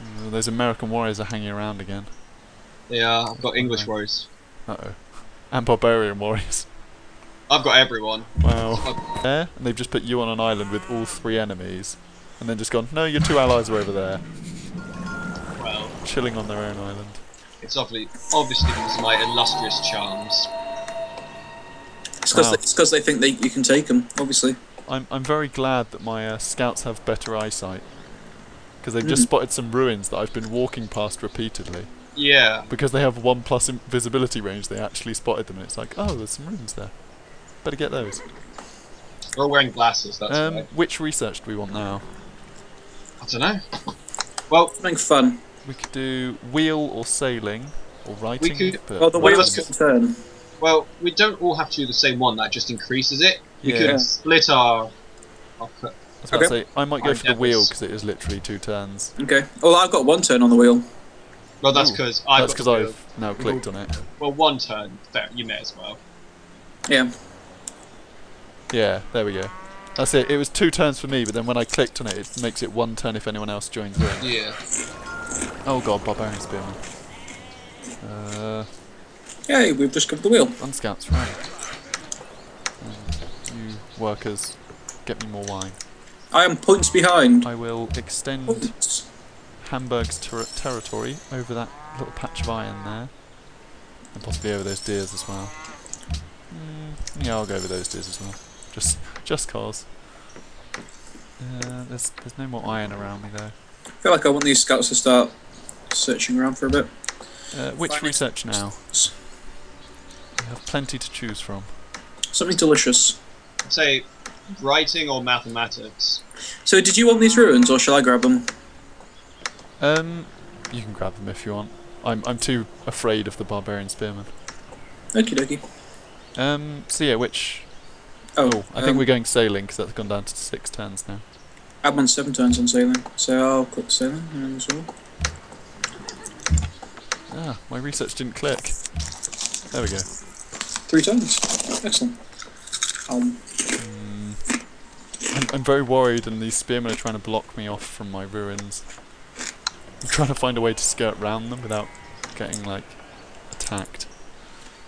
Uh, those American warriors are hanging around again. Yeah, I've got English Okay. warriors. Uh oh. And barbarian warriors. I've got everyone. Wow. There, and they've just put you on an island with all three enemies, and then just gone. No, your two allies are over there, Well, chilling on their own island. it's obviously obviously because of my illustrious charms. It's because Wow. they, they think they, you can take them, obviously. I'm I'm very glad that my uh, scouts have better eyesight, because they've just spotted some ruins that I've been walking past repeatedly. Yeah. Because they have one plus invisibility range, they actually spotted them, and it's like, oh, there's some ruins there. Better get those. We're all wearing glasses, that's Um, why. which research do we want now? I don't know. Well, Something fun. We could do wheel or sailing or writing. We could- but Well, the What wheels else? can turn. well, we don't all have to do the same one. That just increases it. We Yeah. could split our. our I co- was about to Okay. say I might go Our for the wheel because it is literally two turns. Okay. Well, I've got one turn on the wheel. well, that's because I. That's because I've now clicked on it. Well, one turn. Fair. You may as well. Yeah. Yeah, there we go. That's it. It was two turns for me, but then when I clicked on it, it makes it one turn if anyone else joins in. Yeah. Oh god, barbarian spearman. Uh, Yay, we've just discovered the wheel. run scouts right. Um, you workers, get me more wine. I am points behind. I will extend Points. Hamburg's ter- territory over that little patch of iron there, and possibly over those deers as well. Mm, yeah, I'll go over those deers as well. Just, just cause. Uh, there's, there's no more iron around me though. I feel like I want these scouts to start searching around for a bit. Uh, which Finding research now? We have plenty to choose from. Something delicious. Say, writing or mathematics. So, did you want these ruins, or shall I grab them? Um, you can grab them if you want. I'm, I'm too afraid of the barbarian spearman. Okie dokie. Um, so yeah, which? Oh, Oh, I think um, we're going sailing because that's gone down to six turns now. I'm on seven turns on sailing, so I'll click sailing and as well. Ah, my research didn't click. There we go. Three turns. Excellent. Um. I'm, I'm very worried, and these spearmen are trying to block me off from my ruins. I'm trying to find a way to skirt round them without getting like attacked.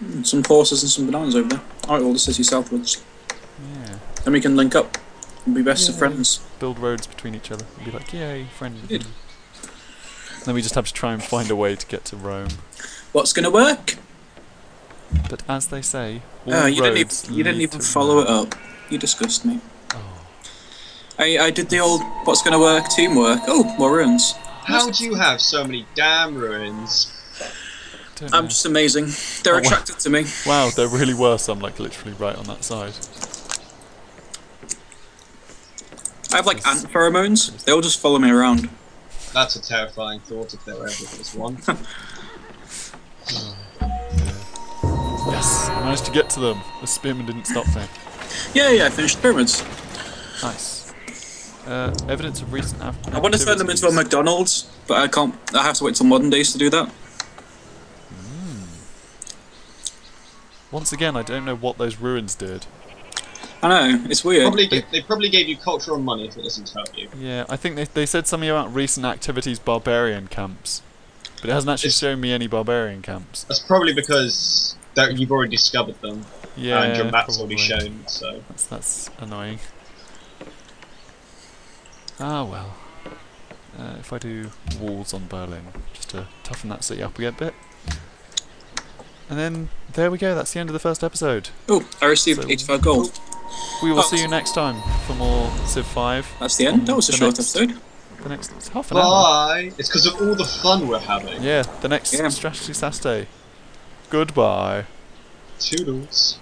hmm, some horses and some bananas over there. Alright, well, the city southwards. Yeah. Then we can link up and be best of friends. Build roads between each other and be like, yay, friend. Good. Then we just have to try and find a way to get to Rome. What's gonna work? But as they say, all Ah, you didn't roads even you didn't even to follow Rome. it up. You disgust me. Oh. I I did the old what's gonna work teamwork. Oh, more ruins. How do you have so many damn ruins? Don't I'm know. just amazing. They're Oh, wow. attracted to me. Wow, there really were some like literally right on that side. I have like ant pheromones. They all just follow me around. That's a terrifying thought if there were ever was one. Oh, yes, I managed to get to them. The spearman didn't stop me. Yeah, yeah, I finished the pyramids. Nice. Uh, evidence of recent af- I want to turn them into a. McDonald's, but I can't. I have to wait till modern days to do that. Once again, I don't know what those ruins did. I know it's weird. probably gi- they probably gave you cultural money if it doesn't help you. Yeah, I think they, they said something about recent activities barbarian camps. But it hasn't actually It's- shown me any barbarian camps. That's probably because that you've already discovered them Yeah, and your map's probably. already shown. So That's, that's annoying. Ah well. Uh, if I do walls on Berlin, just to toughen that city up a bit. bit. And then, there we go, that's the end of the first episode. Oh, I received So- 85 gold. We will Oh. see you next time for more Civ 5. That's the end. That was a short next- episode. The next, it's half an hour. bye. It's because of all the fun we're having. Yeah, the next Yeah. Strategy Saturday. Goodbye. Toodles.